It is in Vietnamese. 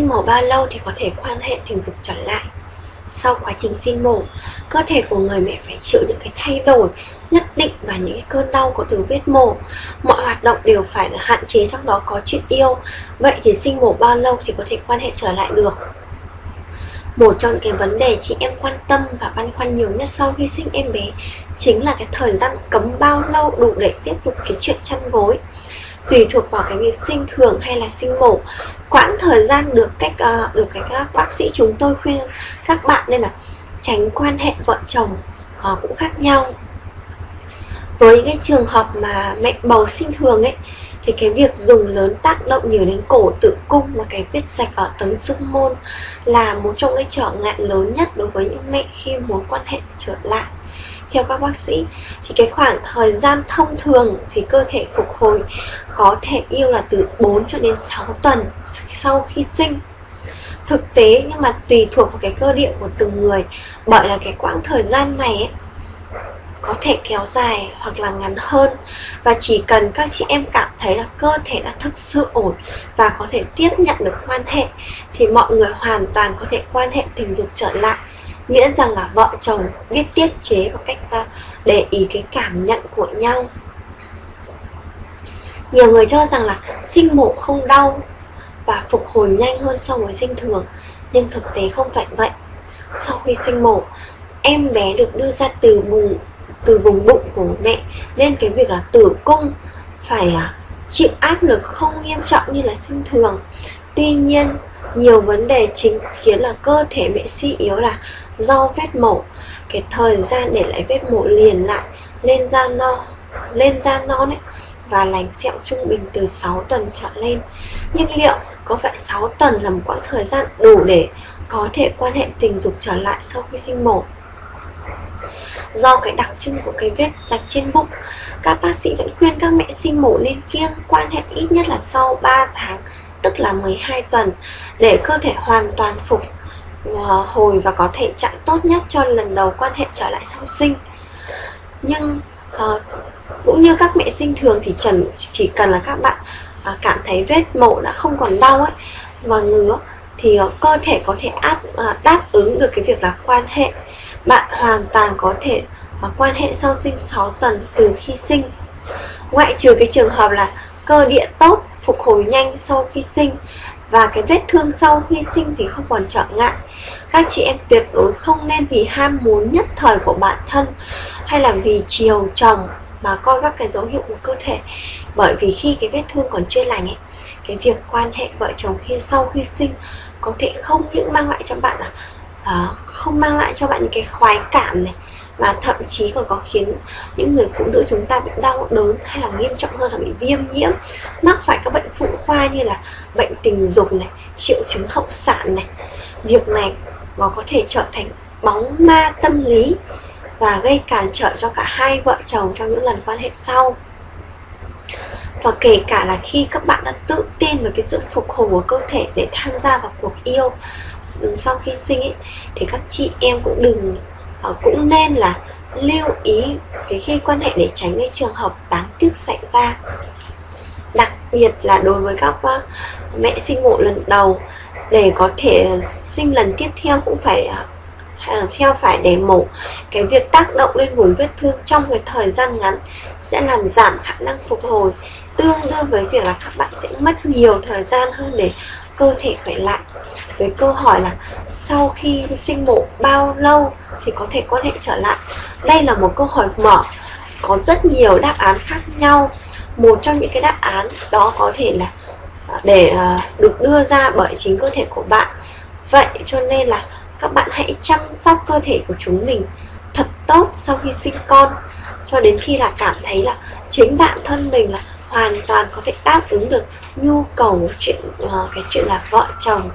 sinh mổ bao lâu thì có thể quan hệ tình dục trở lại. Sau quá trình sinh mổ, cơ thể của người mẹ phải chịu những cái thay đổi nhất định và những cái cơn đau của từ vết mổ. Mọi hoạt động đều phải hạn chế trong đó có chuyện yêu. Vậy thì sinh mổ bao lâu thì có thể quan hệ trở lại được? Một trong những cái vấn đề chị em quan tâm và băn khoăn nhiều nhất sau khi sinh em bé chính là cái thời gian cấm bao lâu đủ để tiếp tục cái chuyện chăn gối tùy thuộc vào cái việc sinh thường hay là sinh mổ. Quãng thời gian được cách uh, được cái các bác sĩ chúng tôi khuyên các bạn nên là tránh quan hệ vợ chồng uh, cũng khác nhau. Với cái trường hợp mà mẹ bầu sinh thường ấy thì cái việc dùng lớn tác động nhiều đến cổ tử cung và cái vết rạch ở tấm xương môn là một trong cái trở ngại lớn nhất đối với những mẹ khi muốn quan hệ trở lại theo các bác sĩ thì cái khoảng thời gian thông thường thì cơ thể phục hồi có thể yêu là từ 4 cho đến 6 tuần sau khi sinh. Thực tế nhưng mà tùy thuộc vào cái cơ địa của từng người bởi là cái quãng thời gian này ấy, có thể kéo dài hoặc là ngắn hơn. Và chỉ cần các chị em cảm thấy là cơ thể đã thực sự ổn và có thể tiếp nhận được quan hệ thì mọi người hoàn toàn có thể quan hệ tình dục trở lại miễn rằng là vợ chồng biết tiết chế và cách à, để ý cái cảm nhận của nhau. Nhiều người cho rằng là sinh mổ không đau và phục hồi nhanh hơn so với sinh thường, nhưng thực tế không phải vậy. Sau khi sinh mổ, em bé được đưa ra từ vùng từ vùng bụng của mẹ, nên cái việc là tử cung phải à, chịu áp lực không nghiêm trọng như là sinh thường. Tuy nhiên nhiều vấn đề chính khiến là cơ thể mẹ suy yếu là do vết mổ. Cái thời gian để lại vết mổ liền lại, lên da no, lên da non ấy, và lành sẹo trung bình từ 6 tuần trở lên. Nhưng liệu có phải 6 tuần là một quãng thời gian đủ để có thể quan hệ tình dục trở lại sau khi sinh mổ? Do cái đặc trưng của cái vết rạch trên bụng, các bác sĩ vẫn khuyên các mẹ sinh mổ nên kiêng quan hệ ít nhất là sau 3 tháng tức là 12 tuần để cơ thể hoàn toàn phục ờ, hồi và có thể trạng tốt nhất cho lần đầu quan hệ trở lại sau sinh. Nhưng uh, cũng như các mẹ sinh thường thì trần chỉ cần là các bạn uh, cảm thấy vết mổ đã không còn đau ấy và ngứa thì uh, cơ thể có thể áp uh, đáp ứng được cái việc là quan hệ. Bạn hoàn toàn có thể uh, quan hệ sau sinh 6 tuần từ khi sinh. Ngoại trừ cái trường hợp là cơ địa tốt phục hồi nhanh sau khi sinh và cái vết thương sau khi sinh thì không còn trở ngại. Các chị em tuyệt đối không nên vì ham muốn nhất thời của bản thân hay là vì chiều chồng mà coi các cái dấu hiệu của cơ thể. Bởi vì khi cái vết thương còn chưa lành ấy cái việc quan hệ vợ chồng khi sau khi sinh có thể không những mang lại cho bạn là uh, không mang lại cho bạn những cái khoái cảm này và thậm chí còn có khiến những người phụ nữ chúng ta bị đau đớn hay là nghiêm trọng hơn là bị viêm nhiễm. Mắc phải các bệnh phụ khoa như là bệnh tình dục này triệu chứng hậu sản này. Việc này nó có thể trở thành bóng ma tâm lý và gây cản trở cho cả hai vợ chồng trong những lần quan hệ sau. Và kể cả là khi các bạn đã tự tin về cái sự phục hồi của cơ thể để tham gia vào cuộc yêu sau khi sinh ấy, thì các chị em cũng đừng Ờ, cũng nên là lưu ý cái khi quan hệ để tránh cái trường hợp đáng tiếc xảy ra. Đặc biệt là đối với các ờ, mẹ sinh mổ lần đầu, để có thể sinh lần tiếp theo cũng phải ờ, theo phải để mổ. Cái việc tác động lên vùng vết thương trong cái thời gian ngắn sẽ làm giảm khả năng phục hồi. Tương đương với việc là các bạn sẽ mất nhiều thời gian hơn để cơ thể khỏe lại với câu hỏi là sau khi sinh mổ bao lâu thì có thể quan hệ trở lại? Đây là một câu hỏi mở, có rất nhiều đáp án khác nhau. Một trong những cái đáp án đó có thể là à, để à, được đưa ra bởi chính cơ thể của bạn. Vậy cho nên là các bạn hãy chăm sóc cơ thể của chúng mình thật tốt sau khi sinh con, cho đến khi là cảm thấy là chính bản thân mình là hoàn toàn có thể đáp ứng được nhu cầu chuyện uh, cái chuyện là vợ chồng.